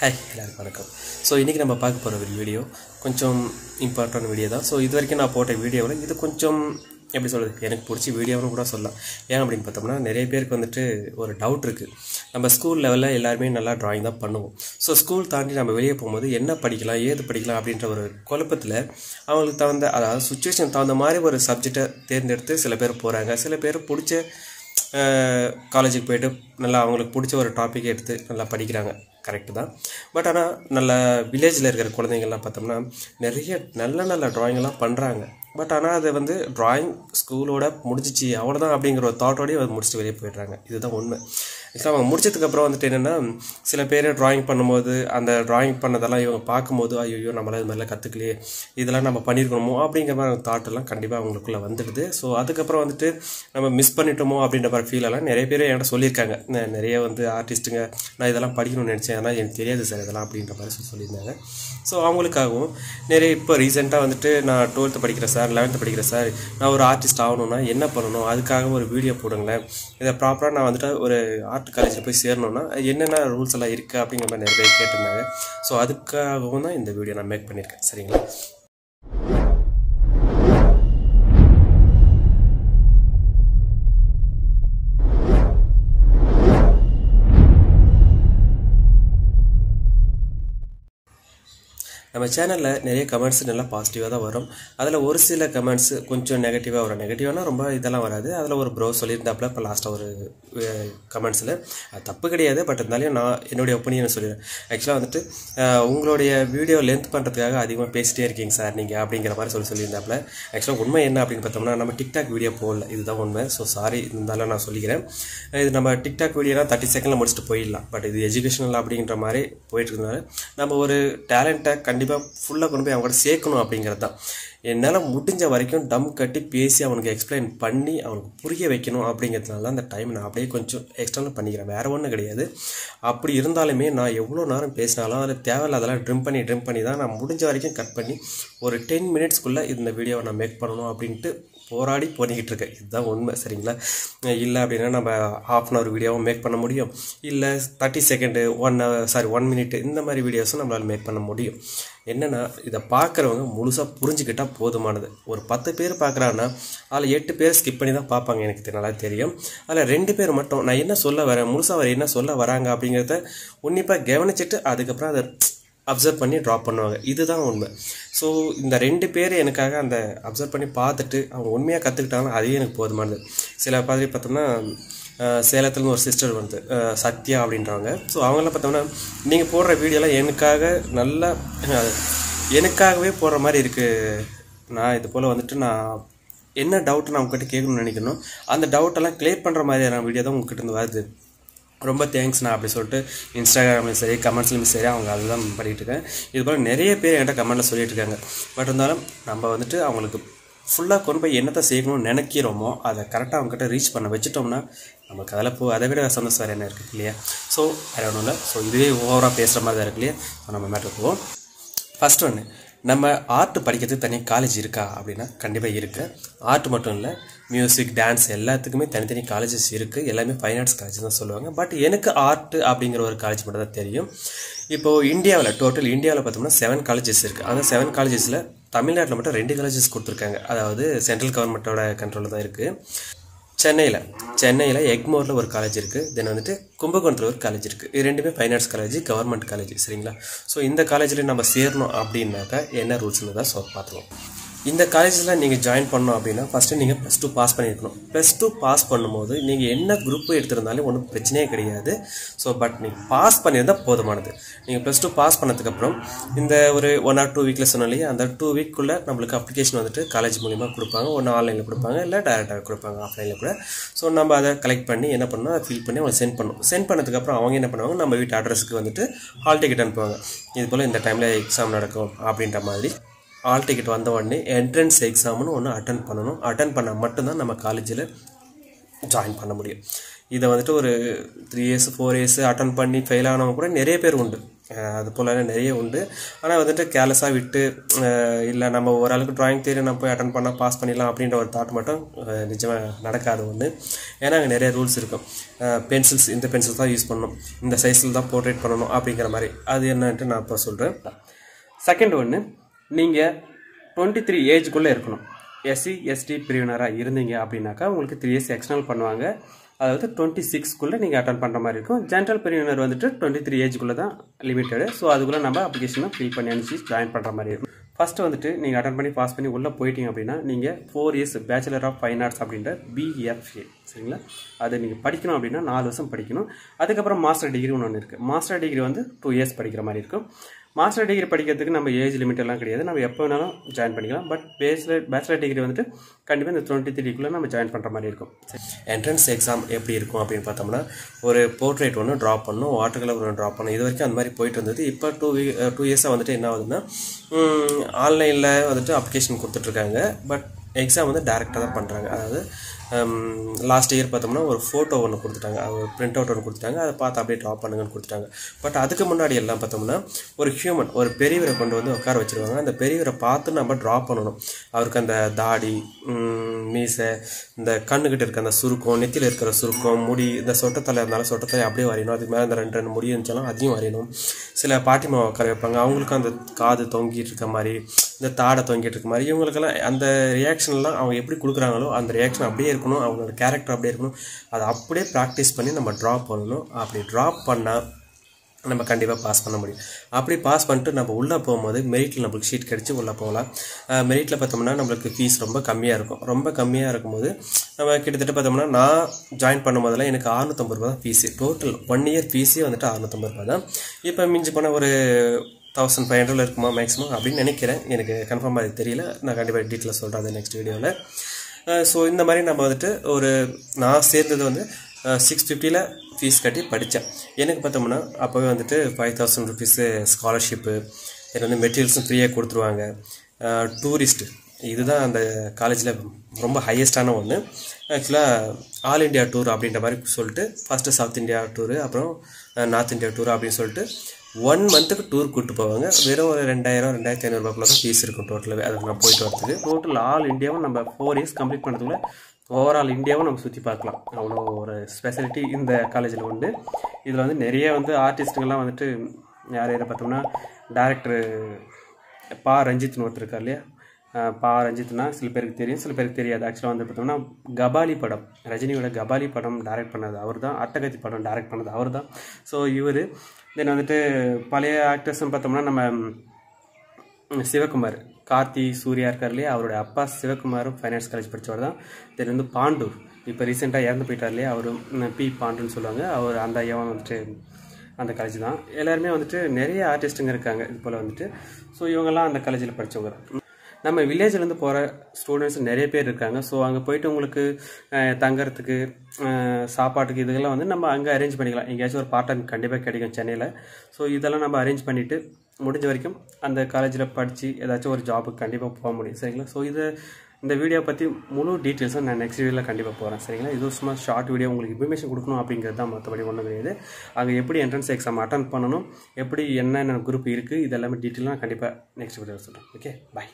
Hi எல்லாருக்கும் வணக்கம். So இன்றைக்கி நம்ம பார்க்க போகிற ஒரு வீடியோ கொஞ்சம் இம்பார்ட்டன்ட் வீடியோ தான். ஸோ இது வரைக்கும் நான் போட்ட வீடியோவில் இது கொஞ்சம் எப்படி சொல்கிறது எனக்கு பிடிச்ச வீடியோன்னு கூட சொல்லலாம். ஏன் அப்படின்னு பார்த்தோம்னா நிறைய பேருக்கு வந்துட்டு ஒரு டவுட் இருக்குது நம்ம ஸ்கூல் லெவலில் எல்லாருமே நல்லா ட்ராயிங் தான் பண்ணுவோம். ஸோ ஸ்கூல் தாண்டி நம்ம வெளியே போகும்போது என்ன படிக்கலாம் ஏது படிக்கலாம் அப்படின்ற ஒரு குழப்பத்தில் அவங்களுக்கு தகுந்த அதாவது சுச்சுவேஷன் தகுந்த மாதிரி ஒரு சப்ஜெக்டை தேர்ந்தெடுத்து சில பேர் போகிறாங்க சில பேர் பிடிச்ச காலேஜுக்கு போயிட்டு நல்லா அவங்களுக்கு பிடிச்ச ஒரு டாப்பிக்கை எடுத்து நல்லா படிக்கிறாங்க. கரெக்டு தான். பட் ஆனால் நல்ல வில்லேஜில் இருக்கிற குழந்தைங்கள்லாம் பார்த்தோம்னா நிறைய நல்ல நல்ல ட்ராயிங்லாம் பண்ணுறாங்க பட் ஆனால் அது வந்து ட்ராயிங் ஸ்கூலோட முடிஞ்சிச்சு. அவ்வளோதான் அப்படிங்கிற ஒரு தாட்டோடய அது முடிச்சுட்டு வெளியே போயிடுறாங்க. இதுதான் உண்மை. ஆக்சுவலாக அவங்க முடிச்சதுக்கப்புறம் வந்துட்டு என்னென்னா சில பேர் ட்ராயிங் பண்ணும்போது அந்த ட்ராயிங் பண்ணதெல்லாம் இவங்க பார்க்கும்போது ஐயோ நம்மளால் இது மாதிரிலாம் கற்றுக்கலையே இதெல்லாம் நம்ம பண்ணியிருக்கணுமோ அப்படிங்கிற மாதிரி தாட்டெல்லாம் கண்டிப்பாக அவங்களுக்குள்ளே வந்துடுது. ஸோ அதுக்கப்புறம் வந்துட்டு நம்ம மிஸ் பண்ணிட்டோமோ அப்படின்ற மாதிரி ஃபீல் எல்லாம் நிறைய பேர் என்கிட்ட சொல்லியிருக்காங்க. நிறைய வந்து ஆர்டிஸ்ட்டுங்க நான் இதெல்லாம் படிக்கணும்னு நினச்சேன். ஆனால் எனக்கு தெரியாது சார் இதெல்லாம் அப்படின்ற மாதிரி சொல்லியிருந்தாங்க. ஸோ அவங்களுக்காகவும் நிறைய இப்போ ரீசெண்டாக வந்துட்டு நான் டுவெல்த்து படிக்கிறேன் சார் லெவன்த்து படிக்கிறேன் சார் நான் ஒரு ஆர்டிஸ்ட் ஆகணும்னா என்ன பண்ணணும்? அதுக்காக ஒரு வீடியோ போடுங்களேன். இதை ப்ராப்பராக நான் வந்துட்டு ஒரு ஆர்ட் காலேஜில் போய் சேரணும்னா என்னென்ன ரூல்ஸ் எல்லாம் இருக்குது அப்படிங்கிற மாதிரி நிறைய பேர் கேட்டிருந்தாங்க. ஸோ அதுக்காகவும் தான் இந்த வீடியோ நான் மேக் பண்ணியிருக்கேன். சரிங்களா? நம்ம சேனலில் நிறைய கமெண்ட்ஸ் நல்லா பாசிட்டிவாக தான் வரும். அதில் ஒரு சில கமெண்ட்ஸ் கொஞ்சம் நெகட்டிவாக வரும். நெகட்டிவானா ரொம்ப இதெல்லாம் வராது. அதில் ஒரு ப்ரோ சொல்லியிருந்தாப்புல இப்போ லாஸ்ட்டாக ஒரு கமெண்ட்ஸில் அது தப்பு கிடையாது. பட் இருந்தாலும் நான் என்னுடைய ஒப்பீனியன் சொல்லிடுறேன். ஆக்சுவலாக வந்துட்டு உங்களுடைய வீடியோ லென்த் பண்ணுறதுக்காக அதிகமாக பேசிட்டே இருக்கீங்க சார் நீங்கள் அப்படிங்கிற மாதிரி சொல்லி சொல்லியிருந்தாப்புல. ஆக்சுவலாக உண்மை என்ன அப்படின்னு பார்த்தோம்னா நம்ம டிக்டாக் வீடியோ போடல. இதுதான் உண்மை. ஸோ சாரி இருந்தாலும் நான் சொல்லிக்கிறேன். இது நம்ம டிக்டாக் வீடியோனா தேர்ட்டி செகண்டில் முடிச்சுட்டு போயிடலாம். பட் இது எஜுகேஷனல் அப்படிங்கிற மாதிரி போயிட்டு இருந்தனால நம்ம ஒரு டேலண்ட்டை கண்டிப்பாக ஃபுல்லாக கொண்டு போய் அவங்க சேர்க்கணும் அப்படிங்கிறது தான். என்னால் முடிஞ்ச வரைக்கும் டம் கட்டி பேசி அவனுக்கு எக்ஸ்பிளைன் பண்ணி அவனுக்கு புரிய வைக்கணும் அப்படிங்கிறதுனால தான் அந்த டைம் நான் அப்படியே கொஞ்சம் எக்ஸ்டர்னல் பண்ணிக்கிறேன். வேறு ஒன்றும் கிடையாது. அப்படி இருந்தாலுமே நான் எவ்வளோ நேரம் பேசினாலும் அதில் தேவையில்லாதெல்லாம் ட்ரிம் பண்ணி ட்ரிம் பண்ணி தான் நான் முடிஞ்ச வரைக்கும் கட் பண்ணி ஒரு டென் மினிட்ஸ்க்குள்ளே இந்த வீடியோவை நான் மேக் பண்ணணும் அப்படின்ட்டு போராடி பண்ணிக்கிட்டு இருக்கேன் இதுதான் உண்மை சரிங்களா? இல்லை அப்படின்னா நம்ம ஹாஃப் அன் ஹவர் வீடியோவும் மேக் பண்ண முடியும். இல்லை thirty second one hour sorry one minute இந்த மாதிரி வீடியோஸும் நம்மளால் மேக் பண்ண முடியும். என்னென்னா இதை பார்க்குறவங்க முழுசாக புரிஞ்சுக்கிட்டால் போதுமானது. ஒரு பத்து பேர் பார்க்குறாங்கன்னா அதில் எட்டு பேர் ஸ்கிப் பண்ணி தான் பார்ப்பாங்க எனக்கு நல்லா தெரியும். அதில் ரெண்டு பேர் மட்டும் நான் என்ன சொல்ல வரேன் முழுசாக அவர் என்ன சொல்ல வராங்க அப்படிங்கிறத உன்னிப்பாக கவனிச்சிட்டு அதுக்கப்புறம் அதை அப்சர்வ் பண்ணி ட்ராப் பண்ணுவாங்க. இதுதான் உண்மை. ஸோ இந்த ரெண்டு பேர் எனக்காக அந்த அப்சர்வ் பண்ணி பார்த்துட்டு அவங்க உண்மையாக கற்றுக்கிட்டாங்கன்னா அதே எனக்கு போதுமானது. சில மாதிரி பார்த்தோம்னா அஹ், சேலத்துலேருந்து ஒரு சிஸ்டர் வந்து சத்யா அப்படின்றவங்க. ஸோ அவங்களாம் பார்த்தோம்னா நீங்கள் போடுற வீடியோலாம் எனக்காக நல்லா எனக்காகவே போடுற மாதிரி இருக்குது நான் இது போல் வந்துட்டு நான் என்ன டவுட் நான் உங்ககிட்ட கேட்கணும்னு நினைக்கணும் அந்த டவுட்டெல்லாம் கிளியர் பண்ணுற மாதிரியான வீடியோ தான் உங்ககிட்ட இருந்து வருது. ரொம்ப தேங்க்ஸ்ண்ணா அப்படி சொல்லிட்டு இன்ஸ்டாகிராம்லையும் சரி கமெண்ட்ஸ்லையும் சரி அவங்க அதுதான் பண்ணிகிட்டு இருக்கேன். இது போல் நிறைய பேர் என்கிட்ட கமெண்ட்டில் சொல்லிட்டு இருக்காங்க. பட் இருந்தாலும் நம்ம வந்துட்டு அவங்களுக்கு ஃபுல்லாக கொண்டு போய் என்னத்தை செய்யணும்னு நினைக்கிறோமோ அதை கரெக்டாக அவங்ககிட்ட ரீச் பண்ண வச்சுட்டோம்னா நமக்கு அதில் போ அதை விட சந்தோஷம் வேறு என்ன இருக்குது இல்லையா? ஸோ வேறு ஒன்றும் இல்லை. ஸோ இதுவே ஓவராக பேசுகிற மாதிரி தான் இருக்கு இல்லையா? ஸோ நம்ம மேட்ரு போவோம். ஃபஸ்ட் ஒன்று நம்ம ஆர்ட் படிக்கிறதுக்கு தனியாக காலேஜ் இருக்கா? அப்படின்னா கண்டிப்பாக இருக்குது ஆர்ட் மட்டும் இல்லை மியூசிக் டான்ஸ் எல்லாத்துக்குமே தனித்தனி காலேஜஸ் இருக்குது எல்லாமே ஃபைன் ஆர்ட்ஸ் காலேஜ் தான் சொல்லுவாங்க. பட் எனக்கு ஆர்ட் அப்படிங்கிற ஒரு காலேஜ் மட்டும் தான் தெரியும். இப்போது இந்தியாவில் டோட்டல் இந்தியாவில் பார்த்தோம்னா செவன் காலேஜஸ் இருக்குது அந்த செவன் காலேஜஸில் தமிழ்நாட்டில் மட்டும் ரெண்டு காலேஜஸ் கொடுத்துருக்காங்க. அதாவது சென்ட்ரல் கவர்மெண்ட்டோட கண்ட்ரோலில் தான் இருக்குது சென்னையில் சென்னையில் எக்மோரில் ஒரு காலேஜ் இருக்குது தென் வந்துட்டு கும்பகோணத்தில் ஒரு காலேஜ் இருக்குது இது ரெண்டுமே fine arts college government college சரிங்களா? ஸோ இந்த காலேஜில் நம்ம சேரணும் அப்படின்னாக்கா என்ன ரூல்ஸ்னு தான் சொல் பார்த்துருவோம் இந்த காலேஜில் நீங்கள் ஜாயின் பண்ணோம் அப்படின்னா ஃபஸ்ட்டு நீங்கள் ப்ளஸ் டூ பாஸ் பண்ணியிருக்கணும் ப்ளஸ் டூ பாஸ் பண்ணும்போது நீங்கள் என்ன குரூப் எடுத்திருந்தாலும் ஒன்றும் பிரச்சனையே கிடையாது. ஸோ பட் நீங்கள் பாஸ் பண்ணியிருந்தால் போதுமானது. நீங்கள் ப்ளஸ் டூ பாஸ் பண்ணதுக்கப்புறம் இந்த ஒரு ஒன் ஆர் டூ வீக்கில் சொன்னோம் இல்லையா அந்த டூ வீக்குள்ளே நம்மளுக்கு அப்ளிகேஷன் வந்துட்டு காலேஜ் மூலிமா கொடுப்பாங்க. ஒன்று ஆன்லைனில் கொடுப்பாங்க இல்லை டேரெக்டாக கொடுப்பாங்க ஆஃப்லைனில் கூட. ஸோ நம்ம அதை கலெக்ட் பண்ணி என்ன பண்ணணும் அதை ஃபில் பண்ணி அவங்க சென்ட் பண்ணணும் சென்ட் பண்ணதுக்கப்புறம் அவங்க என்ன பண்ணுவாங்க நம்ம வீட்டு அட்ரஸுக்கு வந்துட்டு ஹால் டிக்கெட் அனுப்புவாங்க. இது போல் இந்த டைமில் எக்ஸாம் நடக்கும் அப்படின்ற மாதிரி. ஆல் டிக்கெட் வந்த உடனே என்ட்ரன்ஸ் எக்ஸாம்னு ஒன்று அட்டன் பண்ணணும். அட்டன் பண்ணால் மட்டும்தான் நம்ம காலேஜில் ஜாயின் பண்ண முடியும். இதை வந்துட்டு ஒரு three years four years attend பண்ணி ஃபெயில் ஆனவங்க கூட நிறைய பேர் உண்டு. அது போல நிறைய உண்டு. ஆனால் வந்துட்டு கேர்லெஸ்ஸாக விட்டு இல்லை நம்ம ஓரளவுக்கு டிராயிங் தேரி நம்ம போய் அட்டன் பண்ணால் பாஸ் பண்ணிடலாம் அப்படின்ற ஒரு தாட் மட்டும் நிஜமாக நடக்காது ஒன்று ஏன்னா அங்கே நிறைய ரூல்ஸ் இருக்கும். பென்சில்ஸ் இந்த பென்சில்ஸ் தான் யூஸ் பண்ணணும். இந்த சைஸில் தான் போர்ட்ரேட் பண்ணணும் அப்படிங்கிற மாதிரி. அது என்னன்ட்டு நான் இப்போ சொல்கிறேன் செகண்ட் ஒன்று நீங்கள் டுவெண்ட்டி த்ரீ ஏஜ்குள்ளே இருக்கணும். எஸ்சி எஸ்டி பிரிவினராக இருந்தீங்க அப்படின்னாக்கா உங்களுக்கு த்ரீ இயர்ஸ் எக்ஸ்டர்னல் பண்ணுவாங்க. அதாவது டுவெண்ட்டி சிக்ஸ்க்குள்ளே நீங்கள் அட்டன் பண்ணுற மாதிரி இருக்கும். ஜென்ரல் பிரிவினர் வந்துட்டு டுவெண்ட்டி த்ரீ ஏஜ்குள்ளே தான் லிமிட்டடு ஸோ அதுக்குள்ளே நம்ம அப்ளிகேஷனை ஃபில் பண்ணி அனுப்பிச்சு ஜாயின் பண்ணுற மாதிரி இருக்கும். ஃபஸ்ட்டு வந்துட்டு நீங்கள் அட்டன் பண்ணி பாஸ் பண்ணி உள்ளே போயிட்டீங்க அப்படின்னா நீங்கள் four years bachelor of fine arts அப்படின்ற பிஎஃப்ஏ சரிங்களா? அதை நீங்கள் படிக்கணும் அப்படின்னா நாலு வருஷம் படிக்கணும். அதுக்கப்புறம் மாஸ்டர் டிகிரி ஒன்று ஒன்று இருக்குது மாஸ்டர் டிகிரி வந்து டூ இயர்ஸ் படிக்கிற மாதிரி இருக்கும். மாஸ்டர் டிகிரி படிக்கிறதுக்கு நம்ம ஏஜ் லிமிட் எல்லாம் கிடையாது. நம்ம எப்போ வேணாலும் ஜாயின் பண்ணிக்கலாம். பட் பேச்சுலர் பேச்சுலர் டிகிரி வந்துட்டு கண்டிப்பாக இந்த டுவெண்ட்டி த்ரீக்குள்ளே நம்ம ஜாயின் பண்ணுற மாதிரி இருக்கும். என்ட்ரன்ஸ் எக்ஸாம் எப்படி இருக்கும் அப்படின்னு பார்த்தோம்னா ஒரு போர்ட்ரேட் ஒன்று ட்ராப் பண்ணணும் வாட்டர் கலர் ஒன்று ட்ராப் பண்ணணும். இது வரைக்கும் அந்த மாதிரி போயிட்டு இருந்தது. இப்போ டூ வீ டூ இயர்ஸாக வந்துட்டு என்ன ஆகுதுன்னா ஆன்லைனில் வந்துட்டு அப்ளிகேஷன் கொடுத்துட்ருக்காங்க பட் எக்ஸாம் வந்து டேரெக்டாக தான் பண்ணுறாங்க அதாவது லாஸ்ட் இயர் பார்த்தோம்னா ஒரு ஃபோட்டோ ஒன்று கொடுத்துட்டாங்க. ஒரு பிரிண்ட் அவுட் ஒன்று கொடுத்துட்டாங்க. அதை பார்த்து அப்படியே ட்ராப் பண்ணுங்கன்னு கொடுத்துட்டாங்க. பட் அதுக்கு முன்னாடி எல்லாம் பார்த்தோம்னா ஒரு ஹியூமன் ஒரு பெரியவரை கொண்டு வந்து உட்கார வச்சிருவாங்க. அந்த பெரியவரை பார்த்து நம்ம ட்ரா பண்ணணும். அவருக்கு அந்த தாடி மீசை இந்த கண்ணுக்கிட்ட இருக்க அந்த சுருக்கம் நெத்தியில் இருக்கிற சுருக்கம் முடி இந்த சொட்டத்தலை இருந்தாலும் சொட்டத்தலை அப்படியே வரையணும். அதுக்கு மேலே அந்த ரெண்டு ரெண்டு முடி இருந்துச்சாலும் அதையும் வரையணும். சில பாட்டிமா உட்கார வைப்பாங்க. அவங்களுக்கும் அந்த காது தொங்கிட்டு இருக்க மாதிரி இந்த தாடை தொங்கிட்டு இருக்க மாதிரி. இவங்களுக்கெல்லாம் அந்த ரியாக்ஷன்லாம் அவங்க எப்படி கொடுக்குறாங்களோ அந்த ரியாக்ஷன் அப்படியே இருக்கணும். அவங்களோட கேரக்டர் அப்படியே இருக்கணும். அதை அப்படியே ப்ராக்டிஸ் பண்ணி நம்ம ட்ராப் பண்ணணும். அப்படி ட்ராப் பண்ணால் நம்ம கண்டிப்பாக பாஸ் பண்ண முடியும். அப்படி பாஸ் பண்ணிட்டு நம்ம உள்ளே போகும்போது மெரிட்டில் நம்மளுக்கு ஷீட் கிடச்சி உள்ளே போகலாம். மெரிட்டில் பார்த்தோம்னா நம்மளுக்கு ஃபீஸ் ரொம்ப கம்மியாக இருக்கும். ரொம்ப கம்மியாக இருக்கும்போது நம்ம கிட்டத்தட்ட பார்த்தோம்னா நான் ஜாயின் பண்ணும் போதெல்லாம் எனக்கு அறுநூத்தம்பது ரூபா தான் ஃபீஸு டோட்டல் ஒன் இயர் ஃபீஸே வந்துட்டு அறுநூத்தம்பது ரூபா தான். இப்போ மிஞ்சி போன ஒரு தௌசண்ட் ஃபைவ் ஹண்ட்ரட்ல இருக்குமா மேக்ஸிமம் அப்படின்னு நினைக்கிறேன். எனக்கு கன்ஃபார்மாக அது தெரியல. நான் கண்டிப்பாக டீட்டெயில் சொல்கிறேன் அது நெக்ஸ்ட் வீடியோவில் ஸோ இந்த மாதிரி நம்ம வந்துட்டு ஒரு நான் சேர்ந்தது வந்து சிக்ஸ் ஃபிஃப்டியில் ஃபீஸ் கட்டி படித்தேன் எனக்கு பார்த்தோம்னா அப்போவே வந்துட்டு ஃபைவ் தௌசண்ட் ருபீஸு ஸ்காலர்ஷிப்பு எனக்கு வந்து மெட்டீரியல்ஸும் ஃப்ரீயாக கொடுத்துருவாங்க. டூரிஸ்ட்டு இதுதான் அந்த காலேஜில் ரொம்ப ஹையஸ்டான ஒன்று ஆக்சுவலாக ஆல் இண்டியா டூர் அப்படின்ற மாதிரி சொல்லிட்டு ஃபஸ்ட்டு சவுத் இந்தியா டூரு அப்புறம் நார்த் இந்தியா டூர் அப்படின்னு சொல்லிட்டு ஒன் மந்த்துக்கு டூர் கூப்பிட்டு போவாங்க. வெறும் ஒரு ரெண்டாயிரம் ரெண்டாயிரத்தி ஐநூறுபாக்குள்ள தான் ஃபீஸ் இருக்கும் டோட்டலாகவே அதுக்கு நான் போயிட்டு வரதுக்கு. டோட்டல் ஆல் இந்தியாவும் நம்ம ஃபோர் இயர்ஸ் கம்ப்ளீட் பண்ணதுக்குள்ள ஓவரால் இந்தியாவும் நம்ம சுற்றி பார்க்கலாம். அவ்வளோ ஒரு ஸ்பெஷாலிட்டி இந்த காலேஜில் உண்டு. இதில் வந்து நிறைய வந்து ஆர்டிஸ்ட்டுங்கள்லாம் வந்துட்டு யார் யாரை பார்த்தோம்னா டேரக்டர் பா ரஞ்சித்னு ஒருத்தர் இருக்கார் இல்லையா? பா ரஞ்சித்னா சில பேருக்கு தெரியும் சில பேருக்கு தெரியாது. ஆக்சுவலாக வந்து பார்த்தோம்னா கபாலி படம் ரஜினியோட கபாலி படம் டைரக்ட் பண்ணது அவர் தான் அட்டகத்தி படம் டைரக்ட் பண்ணது அவர் தான் ஸோ இவர் தென் வந்துட்டு பழைய ஆக்டர்ஸ்னு பார்த்தோம்னா நம்ம சிவகுமார் கார்த்தி சூர்யா இருக்கார் இல்லையா? அவருடைய அப்பா சிவகுமாரும் ஃபைனான்ஸ் காலேஜ் படித்தவர் தான். தென் வந்து பாண்டு இப்போ ரீசெண்டாக இறந்து போயிட்டார் இல்லையா? அவர் பி பாண்டுன்னு சொல்லுவாங்க. அவர் அந்த ஐயாவும் வந்துட்டு அந்த காலேஜ் தான். எல்லாருமே வந்துட்டு நிறைய ஆர்டிஸ்ட்டுங்க இருக்காங்க இது போல் வந்துட்டு. ஸோ இவங்கெல்லாம் அந்த காலேஜில் படித்தவங்க தான். நம்ம வில்லேஜ்லேருந்து போகிற ஸ்டூடெண்ட்ஸ் நிறைய பேர் இருக்காங்க. ஸோ அங்கே போயிட்டு உங்களுக்கு அஹ், தங்கறதுக்கு சாப்பாட்டுக்கு இதுக்கெல்லாம் வந்து நம்ம அங்கே அரேஞ்ச் பண்ணிக்கலாம். எங்கேயாச்சும் ஒரு பார்ட் டைம் கண்டிப்பாக கிடைக்கும் சென்னையில். ஸோ இதெல்லாம் நம்ம அரேஞ்ச் பண்ணிவிட்டு முடிஞ்ச வரைக்கும் அந்த காலேஜில் படித்து ஏதாச்சும் ஒரு ஜாபுக்கு கண்டிப்பாக போக முடியும். சரிங்களா? ஸோ இதை இந்த வீடியோ பற்றி முழு டீட்டெயில்ஸும் நான் நெக்ஸ்ட் வீடியோவில் கண்டிப்பாக போகிறேன் சரிங்களா? இது சும்மா ஷார்ட் வீடியோ உங்களுக்கு இன்ஃபர்மேஷன் கொடுக்கணும் அப்படிங்கிறது தான் மற்றபடி ஒன்றும் கிடையாது. அங்கே எப்படி என்ட்ரன்ஸ் எக்ஸாம் அட்டன் பண்ணணும் எப்படி என்னென்ன குரூப் இருக்குது இது எல்லாமே டீட்டெயிலாக கண்டிப்பாக நெக்ஸ்ட் வீடியோ சொல்கிறேன் ஓகே பாய்